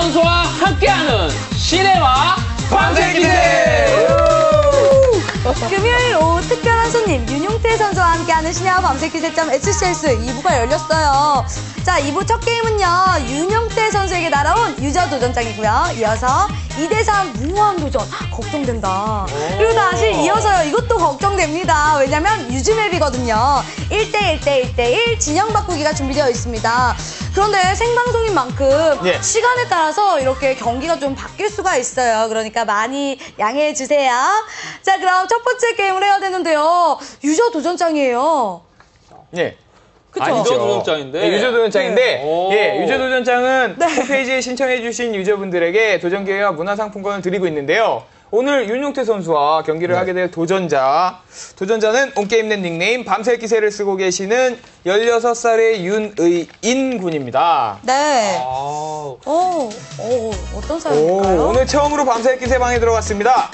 선수와 함께하는 시내와 밤새기대! 금요일 오후 특별한 손님 윤용태 선수와 함께하는 신야와 밤새 기세점 HCS 2부가 열렸어요. 자, 2부 첫 게임은요. 윤용태 선수에게 날아온 유저 도전장이고요. 이어서 2대3 무한 도전. 걱정된다. 그리고 다시 이어서요. 이것도 걱정됩니다. 왜냐면 유즈맵이거든요. 1대1 대1대1 진영 바꾸기가 준비되어 있습니다. 그런데 생방송인 만큼 예. 시간에 따라서 이렇게 경기가 좀 바뀔 수가 있어요. 그러니까 많이 양해해 주세요. 자, 그럼 첫 번째 게임을 해야 되는데요. 유저 도전장이에요. 예. 그쵸? 아, 유저 도전장인데. 네, 유저 도전장인데, 네. 예, 유저 도전장은 네. 홈페이지에 신청해주신 유저분들에게 도전 기회와 문화상품권을 드리고 있는데요. 오늘 윤용태 선수와 경기를 하게 될 도전자. 도전자는 온게임넷 닉네임 밤새 기세를 쓰고 계시는 16살의 윤의인 군입니다. 네. 아, 오, 오, 어떤 오, 사연일까요? 오 늘 처음으로 밤새 기세방에 들어갔습니다.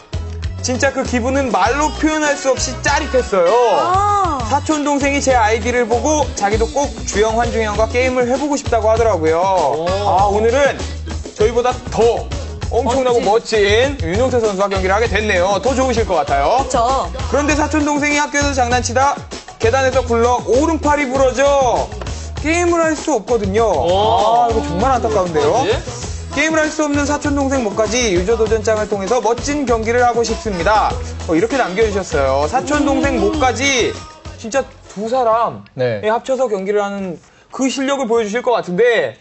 진짜 그 기분은 말로 표현할 수 없이 짜릿했어요. 아, 사촌 동생이 제 아이디를 보고 자기도 꼭 주영 환중형과 게임을 해보고 싶다고 하더라고요. 아 오늘은 저희보다 더 엄청나고 멋진 윤용태 선수와 경기를 하게 됐네요. 더 좋으실 것 같아요. 저. 그런데 사촌 동생이 학교에서 장난치다 계단에서 굴러 오른팔이 부러져 게임을 할 수 없거든요. 아 이거 정말 안타까운데요. 게임을 할 수 없는 사촌 동생 목까지 유저 도전장을 통해서 멋진 경기를 하고 싶습니다. 어, 이렇게 남겨주셨어요. 사촌 동생 목까지 진짜 두 사람 네. 예, 합쳐서 경기를 하는 그 실력을 보여주실 것 같은데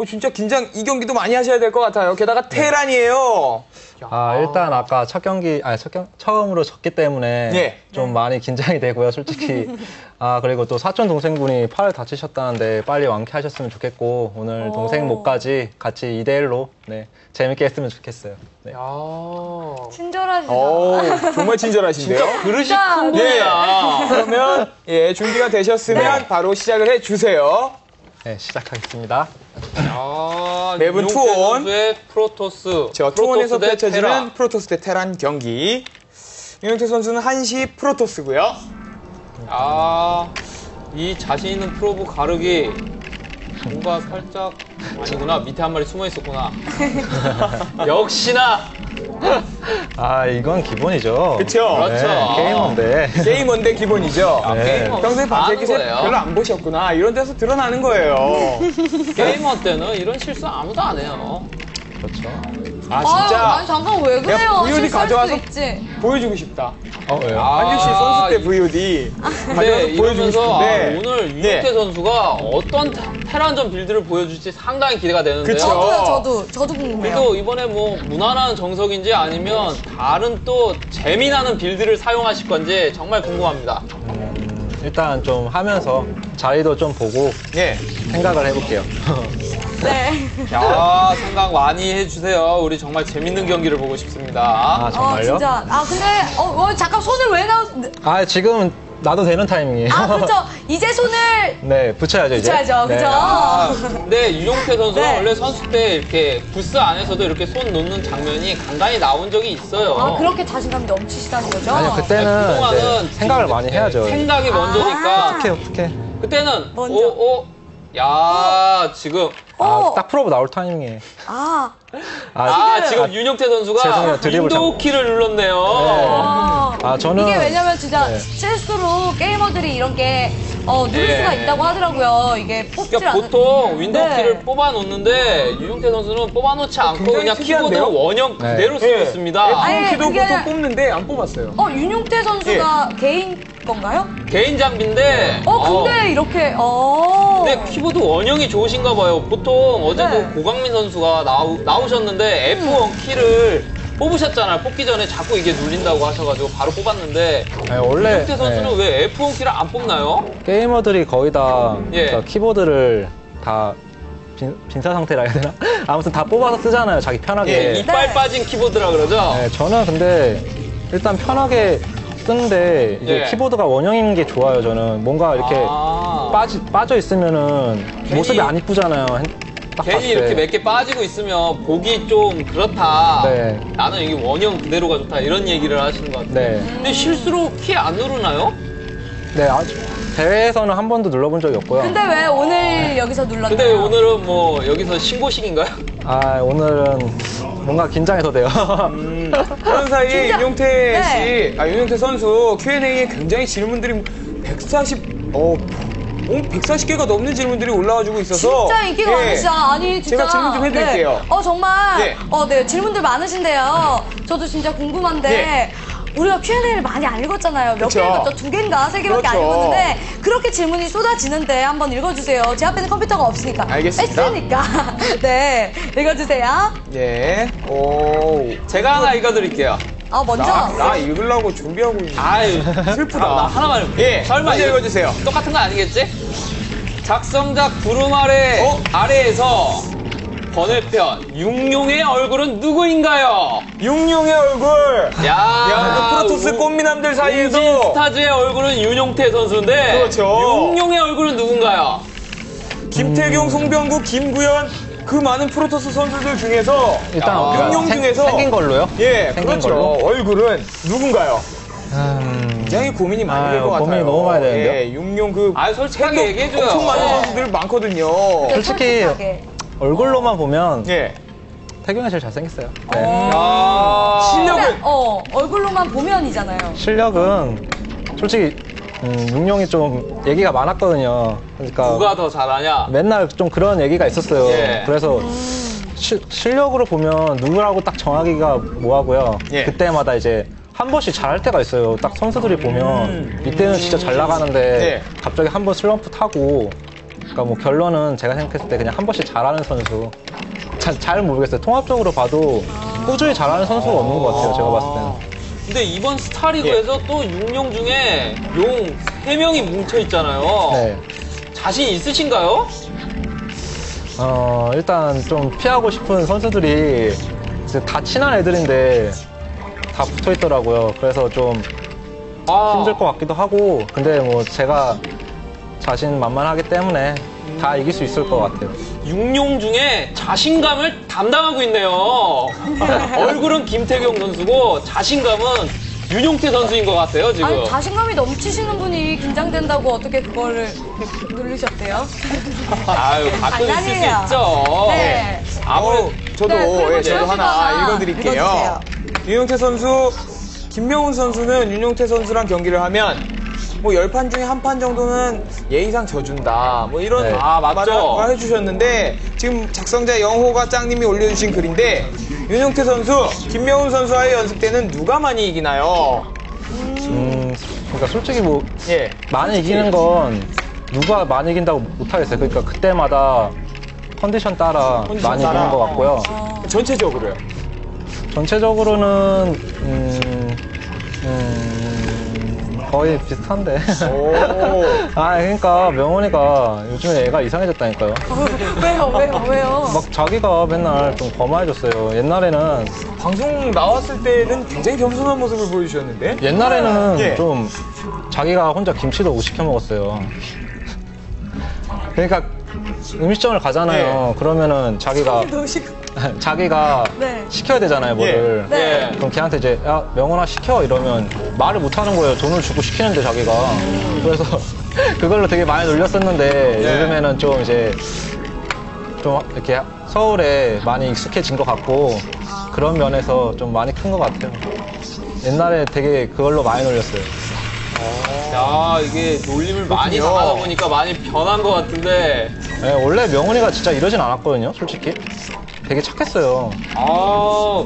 어, 진짜 긴장 이 경기도 많이 하셔야 될 것 같아요. 게다가 테란이에요. 아, 일단 아까 첫 경기, 아니, 첫 경, 처음으로 졌기 때문에 예. 좀 많이 긴장이 되고요, 솔직히. 아, 그리고 또 사촌 동생분이 팔을 다치셨다는데 빨리 완쾌하셨으면 좋겠고, 오늘 동생 목까지 같이 2대 1로, 네, 재밌게 했으면 좋겠어요. 네. 야. 친절하시다. 어, 정말 친절하신데요. 그릇이. 큰 네. 분이야. 그러면 예, 준비가 되셨으면 네. 바로 시작을 해 주세요. 네, 시작하겠습니다. 아, 맵은 투혼. 선수의 프로토스. 저대 펼쳐지는 테라. 프로토스 대 테란 경기. 윤용태 선수는 한시 프로토스고요. 아, 이 자신 있는 프로브 가르기 뭔가 살짝 아니구나 밑에 한 마리 숨어 있었구나. 역시나 아, 이건 기본이죠. 그쵸? 그렇죠. 네, 게이머인데. 게이머인데 기본이죠. 네. 게이머 평소에 밤새기세 아는 거예요. 별로 안 보셨구나. 이런 데서 드러나는 거예요. 게이머 때는 이런 실수 아무도 안 해요. 그렇죠. 아, 진짜 아니, 잠깐 왜 그래요? 내가 VOD 실수할 가져와서- 수도 있지. 보여주고 싶다. 어, 왜요? 아, 한규 씨 선수 때 이- VOD 네, 가져와서 보여주고 이러면서 아, 싶은데. 오늘 윤용태 네. 선수가 어떤 테- 테란전 빌드를 보여줄지 상당히 기대가 되는데요. 그쵸. 저도요, 저도. 저도 궁금해요. 그래도 이번에 뭐 무난한 정석인지 아니면 다른 또 재미나는 빌드를 사용하실 건지 정말 궁금합니다. 일단 좀 하면서 자리도 좀 보고 예. 생각을 해볼게요. 네. 야, 생각 많이 해주세요. 우리 정말 재밌는 경기를 보고 싶습니다. 아, 어, 정말요? 진짜. 아, 근데, 어, 어, 잠깐 손을 왜 나오, 아, 지금 나도 되는 타이밍이에요. 아, 그쵸. 이제 손을 네, 붙여야죠, 이제. 붙여야죠. 네. 그죠? 아, 근데 유용태 선수가 네. 원래 선수 때 이렇게 부스 안에서도 이렇게 손 놓는 장면이 간간히 나온 적이 있어요. 아, 그렇게 자신감이 넘치시다는 거죠? 아니요, 그때는 그동안은 네, 생각을 많이 해야죠. 생각이 아. 먼저니까 어떻게, 어떻게. 그때는 먼저. 오, 오, 야, 지금 아, 어. 딱 probe 나올 타이밍에. 아, 아, 아, 지금 윤용태 선수가 죄송해요. 드리블 윈도우. 키를 눌렀네요. 아. 아, 저는. 이게 왜냐면 진짜 네. 실수로 게이머들이 이런 게 어, 누를 네. 수가 있다고 하더라고요. 이게 뽑질 그러니까 않는. 보통 윈도우 네. 키를 뽑아 놓는데 유용태 선수는 뽑아 놓지 않고 굉장히 그냥? 키보드 원형 네. 그대로 쓰고 있습니다. 아니, 키도 그게 보통 뽑는데 안 뽑았어요. 어, 윤용태 선수가 개인 건가요? 개인 장비인데 어, 근데 이렇게, 어. 근데 키보드 원형이 좋으신가 봐요. 보통 어제도 네. 고강민 선수가 나오, 나오셨는데 F1 키를 뽑으셨잖아요. 뽑기 전에 자꾸 이게 눌린다고 하셔가지고 바로 뽑았는데 아니, 원래. 유용태 선수는 네, 왜 F1 키를 안 뽑나요? 게이머들이 거의 다 예. 그러니까 키보드를 다 빈, 빈사 상태라 해야 되나? 아무튼 다 뽑아서 쓰잖아요, 자기 편하게. 예, 이빨 네. 빠진 키보드라 그러죠. 네, 저는 근데 일단 편하게 쓰는데 이제 예. 키보드가 원형인 게 좋아요, 저는. 뭔가 이렇게 아. 빠지, 빠져 있으면은 모습이 안 이쁘잖아요. 딱 괜히 봤을 이렇게 때. 몇개 빠지고 있으면 보기 좀 그렇다. 네. 나는 이게 원형 그대로가 좋다. 이런 얘기를 하시는 것 같아요. 네. 근데 실수로 키 안 누르나요? 네, 아주 대회에서는 한 번도 눌러본 적이 없고요. 근데 왜 오늘 여기서 눌렀나요? 근데 오늘은 뭐 여기서 신고식인가요? 아 오늘은 뭔가 긴장이 더 돼요. 그런 사이에 진짜- 윤용태 네. 씨, 아 윤용태 선수 Q&A에 굉장히 질문들이 140, 어, 140개가 넘는 질문들이 올라와주고 있어서 진짜 인기가 예. 많으시죠. 아니 진짜. 제가 질문 좀 해드릴게요. 네. 어 정말. 네. 어네 질문들 많으신데요. 저도 진짜 궁금한데. 네. 우리가 Q&A를 많이 안 읽었잖아요. 몇 그쵸. 개 읽었죠? 두 개인가? 세 개밖에 안 그렇죠. 읽었는데 그렇게 질문이 쏟아지는데 한번 읽어주세요. 제 앞에는 컴퓨터가 없으니까. 알겠습니다. 뺐으니까. 네. 읽어주세요. 예. 오. 제가 하나 읽어드릴게요. 아 먼저. 나, 나 읽으려고 준비하고 있는. 아유, 슬프다. 나, 나 하나만. 예, 설마 먼저 이거 읽어주세요. 똑같은 거 아니겠지? 작성작 부름 아래, 어? 아래에서 번외편, 육룡의 얼굴은 누구인가요? 육룡의 얼굴. 야, 야, 그 프로토스 우- 꽃미남들 사이에서 스타즈의 얼굴은 윤용태 선수인데 그렇죠. 육룡의 얼굴은 누군가요? 김태경, 송병구, 김구현 그 많은 프로토스 선수들 중에서 일단 야, 우리가 육룡 생- 중에서 생긴 걸로요? 예, 생긴 그렇죠. 걸로? 얼굴은 누군가요? 음, 굉장히 고민이 많이 아유, 될것 같아요. 고민이 너무 많이 되는데요? 예, 육룡 그 아, 솔직하게 얘기해줘요. 엄청 많은 네. 선수들 많거든요. 솔직히 솔직하게. 얼굴로만 보면 예. 태경이 제일 잘생겼어요. 네. 야, 실력은 그냥, 어 얼굴로만 보면이잖아요. 실력은 솔직히 음, 육룡이 좀 얘기가 많았거든요. 그러니까 누가 더 잘하냐? 맨날 좀 그런 얘기가 있었어요. 예. 그래서 시- 실력으로 보면 누구라고 딱 정하기가 뭐하고요. 예. 그때마다 이제 한 번씩 잘할 때가 있어요. 딱 선수들이 보면 이때는 진짜 잘 나가는데 네. 갑자기 한 번 슬럼프 타고 그러니까 뭐 결론은 제가 생각했을 때 그냥 한 번씩 잘하는 선수. 자- 잘 모르겠어요. 통합적으로 봐도 꾸준히 잘하는 선수가 없는 것 같아요. 제가 봤을 때는. 근데 이번 스타리그에서 또 육룡 중에 용 3명이 뭉쳐 있잖아요. 네. 자신 있으신가요? 어, 일단 좀 피하고 싶은 선수들이 이제 다 친한 애들인데 다 붙어 있더라고요. 그래서 좀 아, 힘들 것 같기도 하고, 근데 뭐 제가 자신 만만하기 때문에 다 이길 수 있을 것 같아요. 육룡 중에 자신감을 담당하고 있네요. 얼굴은 김태경 선수고 자신감은 윤용태 선수인 것 같아요, 지금. 아니 자신감이 넘치시는 분이 긴장된다고 어떻게 그거를 누르셨대요? 아유, 가끔 있을 수. 있죠. 네. 아무래도 어, 저도, 네, 예, 저도 하나 하나 읽어드릴게요. 읽어주세요. 윤용태 선수, 김명훈 선수는 윤용태 선수랑 경기를 하면 뭐 열 판 중에 한 판 정도는 예의상 져준다. 뭐 이런 네. 아, 맞죠. 말을 해주셨는데 지금 작성자 영호가 짱님이 올려주신 글인데 윤용태 선수, 김명훈 선수와의 연습 때는 누가 많이 이기나요? 음, 그러니까 솔직히 뭐 예. 많이 이기는 건 누가 많이 이긴다고 못하겠어요. 그러니까 그때마다 컨디션 따라 컨디션 많이 따라. 이기는 것 같고요. 전체적으로요. 전체적으로는 음, 음, 거의 비슷한데. 오. 아, 그러니까 명훈이가 요즘에 애가 이상해졌다니까요. 왜요 왜요 왜요? 막 자기가 맨날 좀 거만해졌어요. 옛날에는 방송 나왔을 때는 굉장히 겸손한 모습을 보여주셨는데 옛날에는 예. 좀 자기가 혼자 김치도 시켜 먹었어요. 그러니까 음식점을 가잖아요. 그러면은 자기가 너식 자기가 네. 시켜야 되잖아요, 뭐를. 네. 예. 그럼 걔한테 이제 야 명훈아 시켜 이러면 말을 못 하는 거예요. 돈을 주고 시키는데 자기가. 그래서 그걸로 되게 많이 놀렸었는데 요즘에는 좀 이제 좀 이렇게 서울에 많이 익숙해진 것 같고 그런 면에서 좀 많이 큰 것 같아요. 옛날에 되게 그걸로 많이 놀렸어요. 야, 이게 놀림을 많이 그렇군요. 당하다 보니까 많이 변한 것 같은데. 네, 원래 명훈이가 진짜 이러진 않았거든요, 솔직히. 되게 착했어요. 아.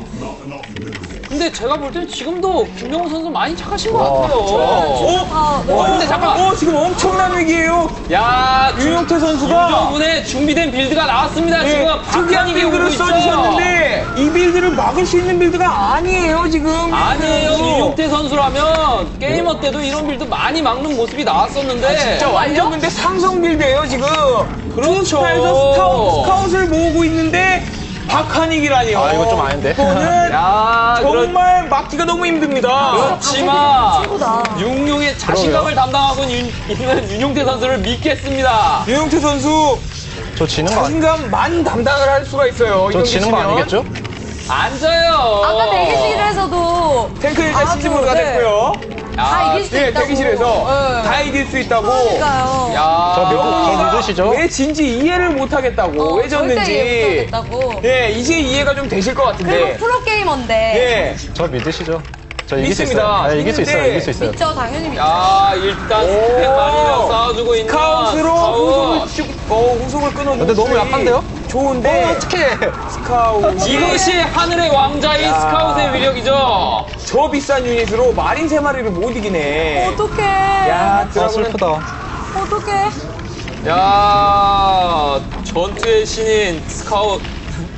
근데 제가 볼땐 지금도 김명훈 선수 많이 착하신 것 와, 같아요. 어? 아, 네. 어, 근데 잠깐. 어, 지금 엄청난 위기예요. 야, 윤용태 선수가 유저분의 준비된 build가 나왔습니다. 예, 지금 특이한 바카닉이 오고 build를. 써주셨는데 이 build를 막을 수 있는 build가 아니에요 지금. 아니에요. 선수. 윤용태 선수라면 게이머 때도 이런 build 많이 막는 모습이 나왔었는데. 아, 진짜 완전 근데 상성 build예요 지금. 그렇죠. two star에서 scout, scout을 모으고 있는데 바카닉이라니요. 아, 이거 좀 아닌데? 이거는 야, 정말 막기가 너무 힘듭니다. 그렇지만. 육룡의 자신감을 담당하고 있는 윤용태 선수를 믿겠습니다. 윤용태 선수 저 지는 거, 아니, 자신감 만 담당을 할 수가 있어요. 이 저 경기 지는 거 치면. 어. 아니겠죠? 앉아요. 아까 대기실에서도 탱크 일자 아, siege mode가 네. 됐고요. 다 이길 수 예, 있다고. 대기실에서 네. 다 이길 수 있다고. 그러니까요. 야, 저 믿- 저 믿으시죠? 왜 진지 이해를 못 하겠다고. 어, 왜 졌는지. 절대 이해 못하겠다고. 예, 이제 이해가 좀 되실 것 그리고 같은데. 프로게이머인데. 예. 저 믿으시죠? 저 이길 수 믿습니다. 있어요. 네, 이길 수 있어요. 이길 수 있어요. 믿죠, 당연히 믿죠. 야, 일단 스팀팩 marine이랑 싸워주고 있는 scout으로 scout. 후속을 쭉, 어, 후속을 끊어. 근데 너무 약한데요? 좋은데. 어, 어떡해. 스카웃. 이것이 하늘의 왕자인 야. scout의 위력이죠. 저 비싼 유닛으로 marine 세 마리를 못 이기네. 어떡해. 야, 아, dragoon은 슬프다. 어떡해. 야, 전투의 신인 스카웃.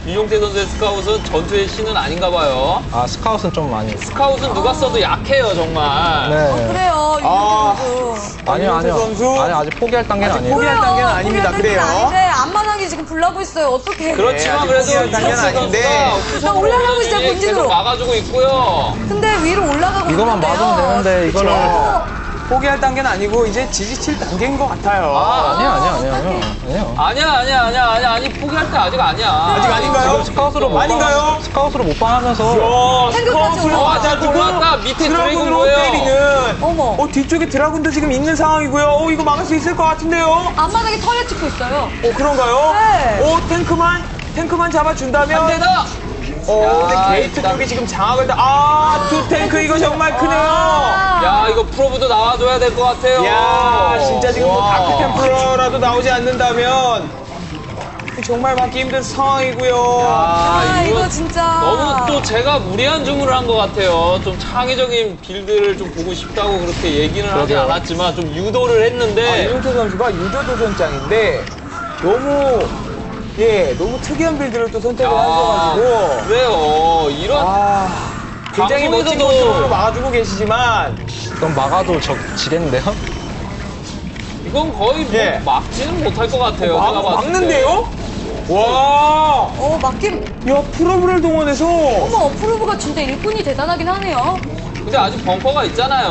윤용태 선수의 scout은 전투의 신은 아닌가 봐요. 아, scout은 좀 많이. scout은 누가 써도 약해요, 정말. 네. 그래요, 아. 선수. 아니요, 아니요. 선수? 아니, 아직 포기할 단계는 아직 아니에요. 포기- 포기할 단계는 아닙니다. 그래요. 아닌데 앞마당이 지금 불나고 있어요. 어떡해. 그렇지만 아직 그래도 아닌데. 선수가 일단 올라가고 있어요, 본진으로. 막아주고 있고요. 근데 위로 올라가고 이거만. 막으면 되는데, 이거를. 그쵸? 포기할 단계는 아니고 이제 GG칠 단계인 것 같아요. 아, 아니야, 아니야, 아니야, 아니야. 아니요. 아니야, 아니야, 아니야, 아니야. 아니, 포기할 때 아직 아니야. 아직 아닌가요? 지금 scout으로 못 아닌가요? scout으로 못 방하면서 야, 탱크까지 scout으로. 맞아주고 올라왔다. 밑에 dragoon dragoon으로 뭐예요? 때리는 어머. 어, 뒤쪽에 dragoon도 지금 있는 상황이고요. 어, 이거 막을 수 있을 것 같은데요? 앞마당에 turret 짓고 있어요. 어, 그런가요? 네. 오, 탱크만, 탱크만 잡아준다면. 한 대다. 어, 야, 근데 게이트 일단- 쪽이 지금 장악을 다, 아, 두 탱크 이거 정말 크네요. 아. 야, 이거 probe도 나와줘야 될 것 같아요. 야, 진짜 지금 뭐 와. dark templar라도 나오지 않는다면 정말 막기 힘든 상황이고요. 아, 아, 이거 진짜. 너무 또 제가 무리한 주문을 한 것 같아요. 좀 창의적인 빌드를 좀 보고 싶다고 그렇게 얘기는 하지 그러게요. 않았지만 좀 유도를 아, 했는데 이용태 선수가 유저 도전장인데 너무 예 너무 특이한 빌드를 또 선택을 하셔가지고 그래요. 이런 아 굉장히 멋진 방송에서도- 모습으로 막아주고 계시지만 그럼 막아도 저 지겠는데요? 이건 거의 뭐 예. 막지는 못할 것 같아요. 막, 제가 봤을 때. 막는데요? 와, 어, 막긴. 야 probe를 동원해서 어머, probe가 진짜 일꾼이 대단하긴 하네요. 근데 아직 벙커가 있잖아요.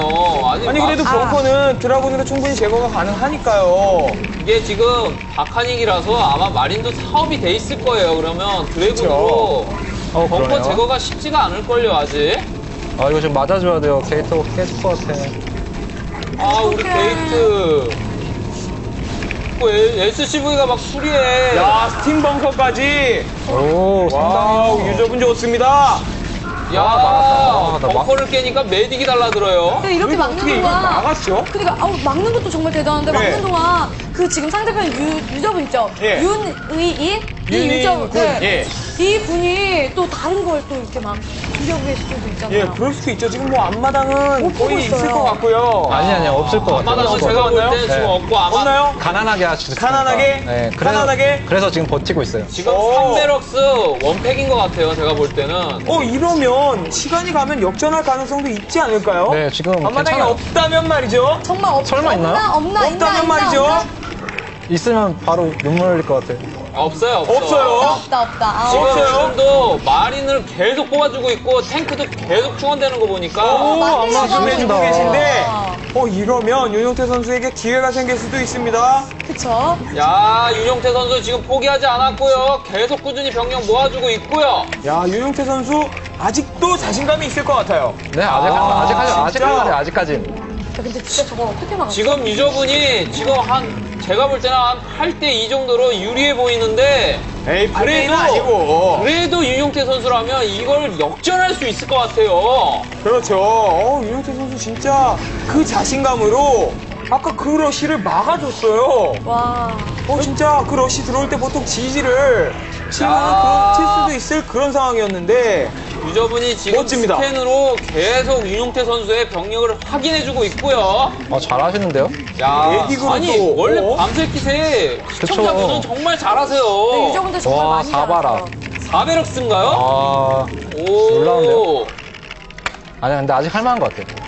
아직 아니 막- 그래도 아. 벙커는 dragoon으로 충분히 제거가 가능하니까요. 이게 지금 바카닉이라서 아마 marine도 사업이 돼 있을 거예요. 그러면 dragoon으로 어, 벙커 그러네요. 제거가 쉽지가 않을걸요, 아직. 아, 이거 지금 맞아줘야 돼요. 게이트가 깨질 것 같아. 아, 우리. 게이트. 뭐 SCV가 막 수리해. 야 스팀 벙커까지 오, 상당히. 유저분 좋습니다. 야, 아, 나 막- 벙커를 깨니까 medic이 달라들어요. 근데 이렇게 막는 어떻게 이걸 동안. 막았죠? 그러니까 아우, 막는 것도 정말 대단한데 네. 막는 동안 그 지금 상대편 유, 유저분 있죠? 예. 윤의인? 이 윤의인 유저 군, 네. 이 분이 또 다른 걸 또 이렇게 막 준비하고 계실 수도 있잖아요. 예, 그럴 수도 있죠. 지금 뭐 앞마당은 보고 거의 있을 있어요. 것 같고요. 아니, 아니, 없을 것 같아요. 아마도 없을 제가 것 볼 같나요? 때 지금 네. 없고 아마 없나요? 가난하게 하시죠. 가난하게? 네, 그래서, 가난하게? 그래서 지금 버티고 있어요. 지금 오. 3베럭스 원팩인 것 같아요. 제가 볼 때는. 어, 이러면 시간이 가면 역전할 가능성도 있지 않을까요? 네, 지금 앞마당이 괜찮아요. 없다면 말이죠. 정말 없, 설마 있나요? 없나? 없나? 있나? 없다면 있나? 말이죠. 없나? 있으면 바로 눈물 흘릴 것 같아. 없어요, 없어. 없어요. 없다, 없다. 아, 지금, 없어요. 지금도 마린을 계속 뽑아주고 있고 탱크도 계속 충원되는 거 보니까 오, 준비해주고 맞습니다. 계신데, 어, 이러면 윤용태 선수에게 기회가 생길 수도 있습니다. 그쵸? 야 윤용태 선수 지금 포기하지 않았고요. 계속 꾸준히 병력 모아주고 있고요. 야, 윤용태 선수 아직도 자신감이 있을 것 같아요. 네, 아직, 아, 아직, 아직, 진짜? 아직까지, 아직까지. 야, 근데 진짜 저걸 어떻게 막았어? 지금 유저분이 지금 한 제가 볼 때는 한 8대 2 정도로 유리해 보이는데 에이, 그래도 그래도 아니고. 그래도 윤용태 선수라면 이걸 역전할 수 있을 것 같아요. 그렇죠. 어, 윤용태 선수 진짜 그 자신감으로 아까 그 rush를 막아줬어요. 와. 어, 진짜 그 러쉬 들어올 때 보통 GG를 그런, 칠 수도 있을 그런 상황이었는데, 유저분이 지금 멋집니다. 스캔으로 계속 윤용태 선수의 병력을 확인해주고 있고요. 어, 잘하시는데요? 야, 아니 또, 원래 어? 밤새 기세 시청자 분은 그쵸. 정말 잘하세요. 네, 유저분들 정말 와, 많이 사바라. 잘했어요. 4베럭스인가요? 아, 오, 놀라운데요? 아니, 근데 아직 할만한 것 같아요.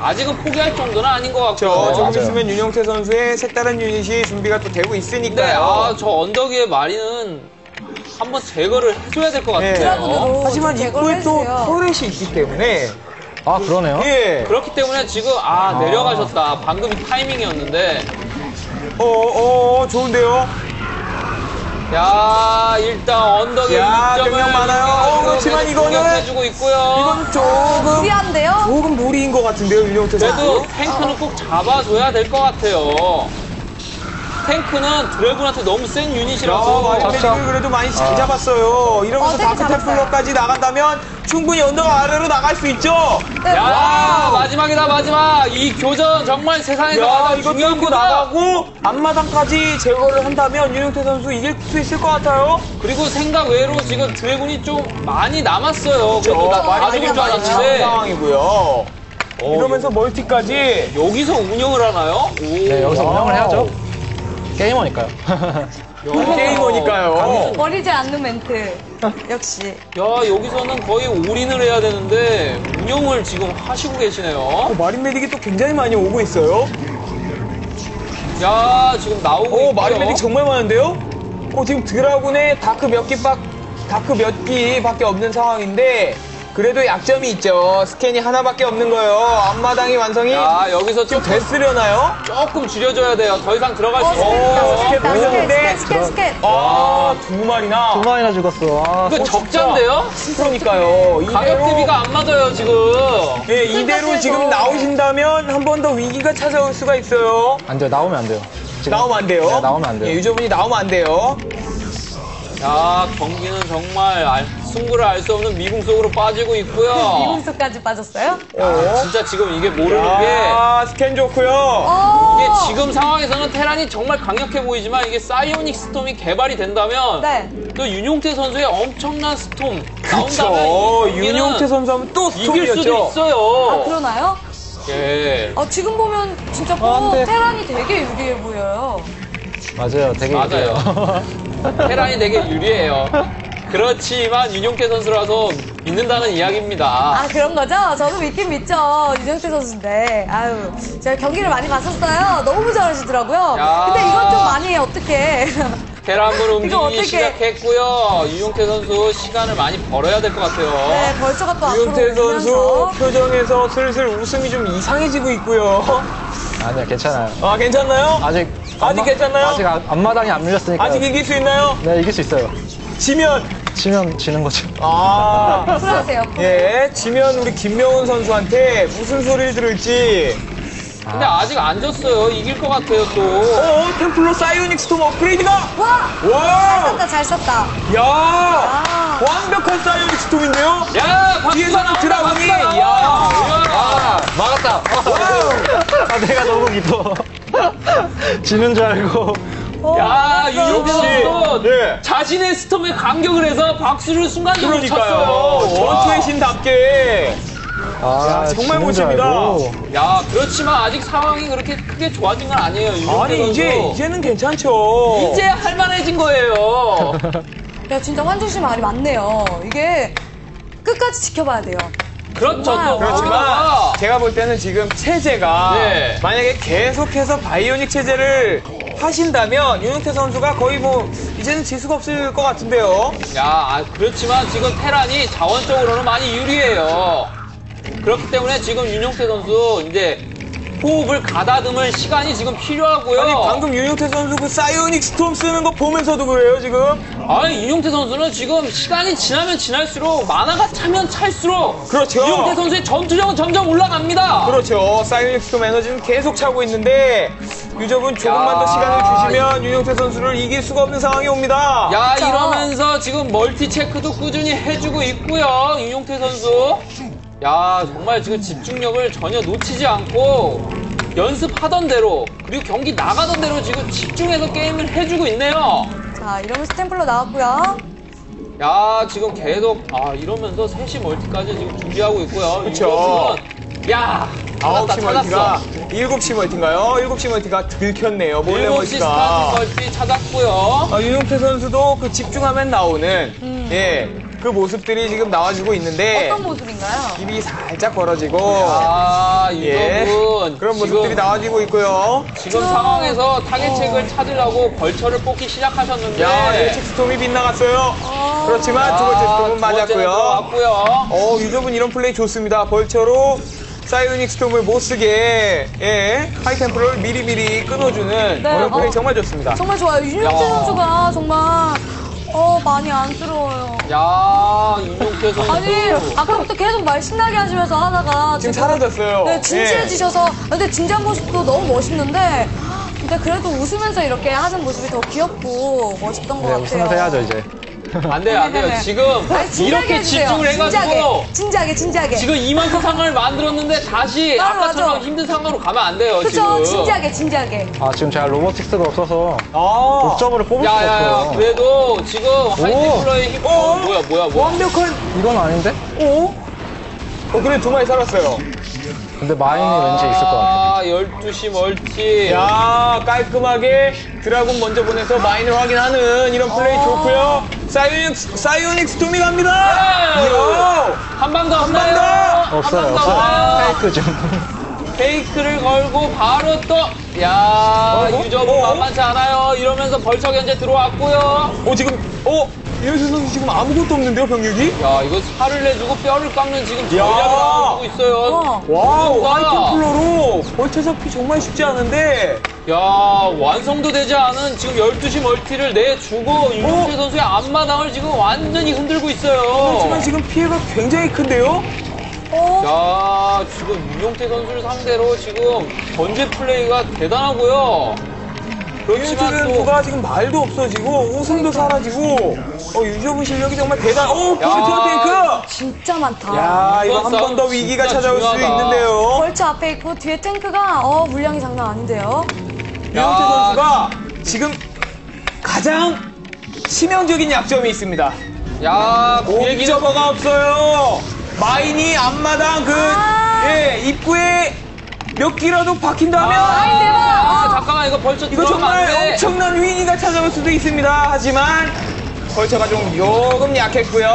아직은 포기할 정도는 아닌 것 저, 같고요. 네, 조금. 있으면 윤용태 선수의 색다른 유닛이 준비가 또 되고 있으니까요. 아, 저 언덕 위에 마리는 한번 제거를 해줘야 될 것 네. 같아요. 드라군으로 하지만 좀 제거를 입구에 또 해주세요. 터렛이 있기 때문에, 아, 그러네요? 예. 그렇기 때문에 지금 아 내려가셨다. 방금 타이밍이었는데 어, 어, 어, 좋은데요? 야 일단 언덕에 야, 이점을 병력 많아요. 어, 그렇지만 이거는 해주고 있고요. 이거는 조금 무리한데요? 조금 무리인 것 같은데요, 윤용태 선수. 그래도 탱크는 꼭 잡아줘야 될 것 같아요. 탱크는 드래곤한테 너무 센 야, 유닛이라서 마리메딕을 그래도 많이 잘 잡았어요. 이러면서 어, 탱크 다크 잡았어요. 템플러까지 나간다면 충분히 언덕 아래로 나갈 수 있죠. 네, 야 wow. 마지막이다 마지막 이 교전 정말 세상에서 야, 가장 이거 중요한 거다 나가고 앞마당까지 제거를 한다면 윤용태 선수 이길 수 있을 것 같아요. 그리고 생각 외로 지금 dragoon이 좀 많이 남았어요 그래도 나 많이 다 죽일 줄 남았어요. 알았는데 상황이고요. 이러면서 멀티까지 여기서 운영을 하나요? 오. 네, 여기서. 운영을 해야죠. 게이머니까요. 게이머니까요. 버리지 않는 멘트. 역시. 야 여기서는 거의 올인을 해야 되는데 운영을 지금 하시고 계시네요 어, marine medic이 또 굉장히 많이 오고 있어요. 야 지금 나오고 오, 있고요 marine medic 정말 많은데요? 어, 지금 dragoon에 dark 몇 기밖, dark 몇 기밖에 없는 상황인데, 그래도 약점이 있죠. 스캔이 하나밖에 없는 거예요. 앞마당이 완성이 야 여기서 좀좀 됐으려나요? 조금 줄여줘야 돼요 더 이상 들어갈 수 어, 없어요 스캔, 스캔, 보셨는데? 스캔, 스캔, 스캔. 아, 두 마리나. 두 마리나 죽었어. 아, 이거 적자인데요? 그러니까요. 가격 대비가 안 맞아요 지금 예, 이대로 지금 나오신다면 한 번 더 위기가 찾아올 수가 있어요. 안 돼요. 나오면 안 돼요. 지금. 나오면 안 돼요. 네, 나오면 안 돼요. 예, 유저분이 나오면 안 돼요. 야 경기는 정말 알- 승부를 알 수 없는 미궁 속으로 빠지고 있고요 미궁수까지 빠졌어요? 어. 진짜 지금 이게 모르는 게 야, 스캔 좋고요. 어. 이게 지금 상황에서는 테란이 정말 강력해 보이지만 이게 사이오닉 스톰이 개발이 된다면 네. 또 윤용태 선수의 엄청난 스톰 나온다면 그쵸. 이 경기는 윤용태 선수 하면 또 이길 수도 스톱이었죠. 있어요. 그러나요? 예. 어, 지금 보면 진짜 아, 안꼭 돼. 테란이 되게 유리해 보여요. 맞아요. 되게 맞아요. 유리해요. 테란이 되게 유리해요. 그렇지만 윤용태 선수라서 믿는다는 이야기입니다. 아, 그런 거죠? 저도 믿긴 믿죠. 유정태 선수인데. 아유, 제가 경기를 많이 봤었어요. 너무 잘하시더라고요. 야. 근데 이건 좀 많이 어떡해. 테란분 이거 움직이기 어떻게- 시작했고요. 윤용태 선수 시간을 많이 벌어야 될 것 같아요. 네, 벌써가 또 앞으로 윤태 선수 오면서. 표정에서 슬슬 웃음이 좀 이상해지고 있고요. 아니요, 괜찮아요. 아, 괜찮나요? 아직. 아직 앞마- 괜찮나요? 아직 앞- 앞마당이 안 밀렸으니까. 아직 이길 수 있나요? 네, 이길 수 있어요. 지면, 치면 지는 거죠. 아. 풀하세요. 예, 지면 우리 김명훈 선수한테 무슨 소리를 들을지. 근데 아직 안 졌어요. 이길 것 같아요, 또. 어, 템플러 사이오닉 스톰 업그레이드가! 와! 와! 썼다, 잘 썼다. 야! 아. 완벽한 사이오닉 스톰인데요? 야, 뒤에서는 나온다, 드라군이, 야. 나와. 아, 막았다. 아, 내가 너무 기뻐. 지는 줄 알고. 야, 윤용태 역시. 선수 예. 자신의 스톰에 감격을 해서 박수를 순간적으로 그러니까요. 쳤어요. 전투의 와. 신답게. 아, 정말 줄 멋집니다. 알고. 야, 그렇지만 아직 상황이 그렇게 크게 좋아진 건 아니에요. 아니, 선수. 이제, 이제는 괜찮죠. 이제 할만해진 거예요. 야, 진짜 환중 씨 말이 맞네요. 이게 끝까지 지켜봐야 돼요. 그렇죠. 정말. 또 그렇지만 거기다가 제가 볼 때는 지금 체제가 네. 만약에 계속해서 바이오닉 체제를 하신다면 윤용태 선수가 거의 뭐 이제는 질 수가 없을 것 같은데요. 야, 아, 그렇지만 지금 테란이 자원적으로는 많이 유리해요. 그렇기 때문에 지금 윤용태 선수 이제 호흡을 가다듬을 시간이 지금 필요하고요. 아니 방금 윤용태 선수 그 psionic storm 쓰는 거 보면서도 그래요 지금. 아니 윤용태 선수는 지금 시간이 지나면 지날수록 마나가 차면 찰수록 그렇죠. 윤용태 선수의 전투력은 점점 올라갑니다. 그렇죠. psionic storm 에너지는 계속 차고 있는데 유저분 조금만 야, 더 시간을 주시면 윤용태 선수를 이길 수가 없는 상황이 옵니다. 야 그렇죠. 이러면서 지금 multi 체크도 꾸준히 해주고 있고요 윤용태 선수. 야 정말 지금 집중력을 전혀 놓치지 않고 연습하던 대로 그리고 경기 나가던 대로 지금 집중해서 게임을 해주고 있네요. 자, 이러면서 templar 나왔고요. 야 지금 계속 아 이러면서 3시 multi까지 지금 준비하고 있고요. 그쵸. 윤용수는 야 9시 multi가 찾았어. 7시 multi인가요? 7시 multi가 들켰네요. 몰래 7시 multi가. 스타트 multi 찾았고요. 아, 윤용태 선수도 그 집중하면 나오는 음. 예, 그 모습들이 지금 나와주고 있는데 어떤 모습인가요? 입이 살짝 벌어지고 아 예, 이거군 그런 모습들이 지금, 나와지고 있고요. 지금 상황에서 타개책을 찾으려고 vulture를 뽑기 시작하셨는데 야, 예측 storm이 빗나갔어요. 어. 그렇지만 두 번째 storm은 맞았고요. 맞고요. 어, 유저분 이런 플레이 좋습니다. vulture로 psionic storm을 못 쓰게 예, high templar를 미리미리 끊어주는 네, 그런 플레이 어. 정말 좋습니다. 정말 좋아요. 윤용태 야. 선수가 정말 어 많이 안쓰러워요. 야 윤용태 선수. 아니 아까부터 계속 말 신나게 하시면서 하다가 지금 사라졌어요. 네, 진지해지셔서 근데 진지한 모습도 너무 멋있는데 근데 그래도 웃으면서 이렇게 하는 모습이 더 귀엽고 멋있던 것 네, 같아요. 웃으면서 해야죠, 이제. 안 돼요, 안 돼요. 지금 아니, 이렇게 해주세요. 집중을 해가지고 진지하게 진지하게 진지하게 지금 이만큼 상황을 만들었는데 다시 맞아, 아까처럼 맞아. 힘든 상황으로 가면 안 돼요, 그쵸 지금. 진지하게 진지하게 아, 지금 제가 robotics가 없어서 아, observer를 뽑을 수가 야야야, 없어요. 그래도 지금 high templar의 힘, 어, 뭐야, 뭐야, 뭐야. 완벽한, 이건 아닌데? 어? 어, 그래, 두 마리 살았어요. 근데 mine이 왠지 있을 것 같아. 아, 12시 multi. 야, 깔끔하게 dragoon 먼저 보내서 mine을 확인하는 이런 플레이 좋고요. psionic, psionic storm이 갑니다! 네. 이야! 한방더 한방 없나요? 더! 없어요, 한방 더 없어요. 없나요? fake 좀. fake를 걸고 바로 또, 야 어이구, 유저분 어? 만만치 않아요. 이러면서 vulture 견제 들어왔고요. 어, 지금, 어? 이현수 선수 지금 아무것도 없는데요, 병력이? 야, 이거 살을 내주고 뼈를 깎는 지금 전략을 야. 나오고 있어요. 어. 와우? high templar로 vulture 잡기 정말 쉽지 않은데. 야, 완성도 되지 않은 지금 12시 multi를 내주고 윤용태 어? 선수의 앞마당을 지금 완전히 흔들고 있어요. 하지만 지금 피해가 굉장히 큰데요? 어? 야, 지금 윤용태 선수를 상대로 지금 견제 플레이가 대단하고요. 또 선수가 지금 말도 없어지고, 웃음도 사라지고, 어, 유저분 실력이 정말 대단, 어, 벌처 탱크! 진짜 많다 야, 이거 한 번 더 위기가 찾아올 수 중요하다. 있는데요. 벌처 앞에 있고 뒤에 탱크가 어 물량이 장난 아닌데요 유영태 선수가 지금 가장 치명적인 약점이 있습니다. 야, 옵저버가 없어요. 마인이 앞마당 그, 아. 예, 입구에 몇 기라도 박힌다면, 아, 대박. 아, 잠깐만 이거 벌써 이거 정말 돼. 엄청난 위기가 찾아올 수도 있습니다. 하지만, 벌처가 좀 조금 약했고요.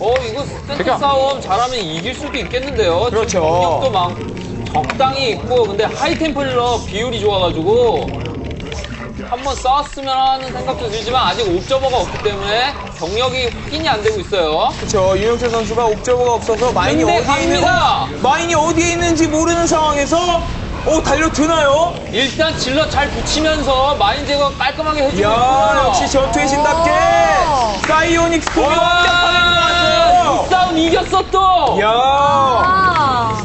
어, 이거 스탠드 그러니까. 싸움 잘하면 이길 수도 있겠는데요. 지금 그렇죠. 경력도 막 적당히 있고, 근데 하이템플러 비율이 좋아가지고, 한번 싸웠으면 하는 생각도 들지만, 아직 옵저버가 없기 때문에 경력이 확인이 안 되고 있어요. 그렇죠. 유영태 선수가 옵저버가 없어서 마인이 근데 어디에 있는, 갑니다. 마인이 어디에 있는지 모르는 상황에서, 어, 달려 드나요? 일단 질러 잘 붙이면서 마인 제거 깔끔하게 해주고 이야, 있고요. 역시 전투의 신답게, 오. 사이오닉 스톰이 완벽하게 와, 들어왔어요. 이 싸움 이겼어 또. 이야. 아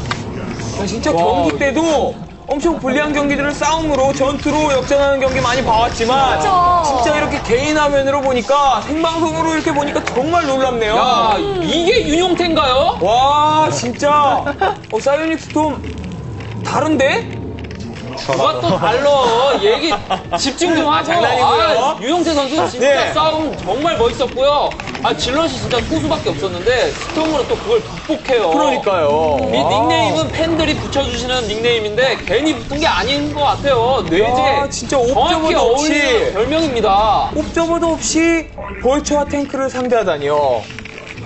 야, 진짜 와. 경기 때도 엄청 불리한 경기들을 싸움으로 전투로 역전하는 경기 많이 봐왔지만 그쵸. 진짜 이렇게 개인 화면으로 보니까 생방송으로 이렇게 보니까 정말 놀랍네요. 야, 이게 윤용태인가요? 와 진짜 어, 사이오닉 스톰 다른데? 누가 또 달러 얘기 집중 좀 하고 장난이고요. 아, 유용태 선수 진짜 네. 싸움 정말 멋있었고요 아 질럿이 진짜 투수밖에 없었는데 스톰으로 또 그걸 극복해요 그러니까요. 이 닉네임은 팬들이 붙여주시는 닉네임인데 괜히 붙은 게 아닌 것 같아요 뇌제 와, 진짜 정확히 옵저버도 어울리는 없이. 별명입니다 옵저버도 없이 벌처와 탱크를 상대하다니요.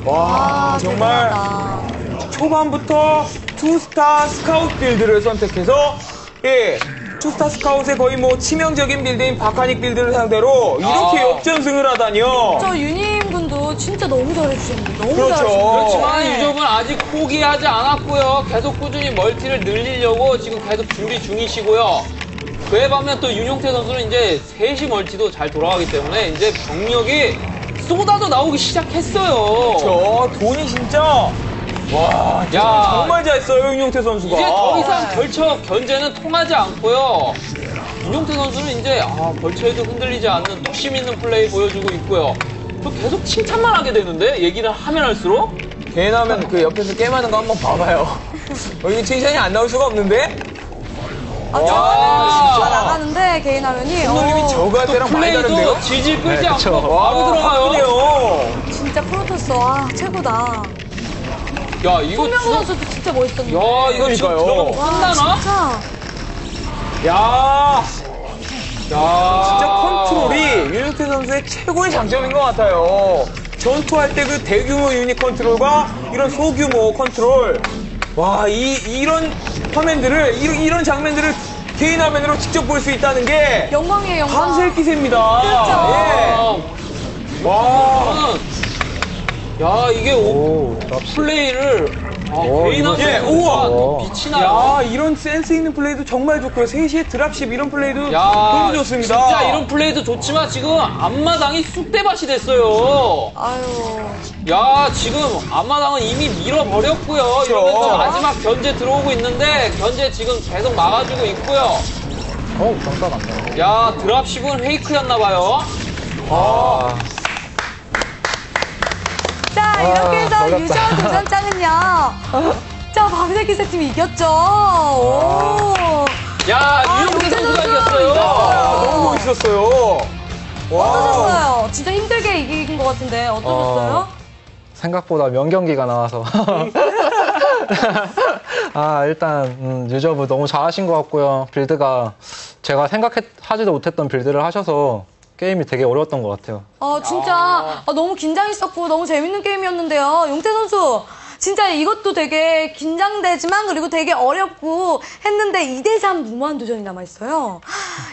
와 아, 정말 대단하다. 초반부터 two star scout build를 선택해서 예 two star scout의 거의 뭐 치명적인 build인 바카닉 build를 상대로 이렇게 아. 역전승을 하다니요. 저 유니인 분도 진짜 너무 잘해주셨는데 너무 그렇죠. 잘해주셨는데 그렇지만 네. 유저분 아직 포기하지 않았고요. 계속 꾸준히 multi를 늘리려고 지금 계속 준비 중이시고요. 그에 반면 또 윤용태 선수는 이제 3시 멀티도 잘 돌아가기 때문에 이제 병력이 쏟아져 나오기 시작했어요. 저 돈이 진짜 와 진짜 야. 정말 잘 써요 윤용태 선수가. 이제 더 이상 벌처 견제는 통하지 않고요. 윤용태 선수는 이제 아, 벌처에도 흔들리지 않는 뚝심 있는 플레이 보여주고 있고요. 또 계속 칭찬만 하게 되는데 얘기를 하면 할수록 개나면 그 옆에서 게임하는 거 한번 봐봐요. 어, 이게 칭찬이 안 나올 수가 없는데? 아, 야. 저는 진짜 나가는데 개인 화면이 손놀림이 어, 저거 할또 때랑 많이 다른데요? 플레이도 질질 끌지 네, 그쵸. 않고 바로 들어가요. 바쁘네요. 진짜 프로토스 아 최고다. 야 이거 손명호 주- 선수도 진짜 멋있었는데. 야 이거 지금 그러니까요. 들어가면 와, 끝나나? 진짜. 야 야 진짜 컨트롤이 윤용태 선수의 최고의 장점인 것 같아요. 전투할 때 그 대규모 유닛 컨트롤과 이런 소규모 컨트롤. 와, 이, 이런 화면들을, 이런, 이런 장면들을 개인 화면으로 직접 볼 수 있다는 게 영광이에요 영광. 밤샐 기세입니다. 아, 예. 와, 야, 이게 오. 플레이를 아, 오, 개인한 이거 예, 우와. 또 빛이 나요. 야, 이런 센스 있는 플레이도 정말 좋고요. 3시에 dropship 이런 플레이도 야, 너무 좋습니다. 진짜 이런 플레이도 좋지만 지금 앞마당이 쑥대밭이 됐어요. 아유. 야, 지금 앞마당은 이미 밀어버렸고요. 그렇죠. 이러면서 마지막 견제 들어오고 있는데 견제 지금 계속 막아주고 있고요. 어, 정답 안 나와. 야, 드랍십은 페이크였나봐요. 아, 자, 이렇게 해서. 유저 도전장은요. 자, 밤새기 세팀이 이겼죠. 오. 야, 아, 유영태 유재 선수가 선수 이겼어요. 아, 너무 멋있었어요. 와. 어떠셨어요? 진짜 힘들게 이긴 것 같은데 어떠셨어요? 어. 생각보다 명경기가 나와서. 아, 일단, 음, 유저분 너무 잘하신 것 같고요. 빌드가 제가 생각하지도 못했던 빌드를 하셔서 게임이 되게 어려웠던 것 같아요. 어, 진짜 아, 너무 긴장했었고 너무 재밌는 게임이었는데요. 용태 선수. 진짜 이것도 되게 긴장되지만 그리고 되게 어렵고 했는데 2대3 무모한 도전이 남아있어요.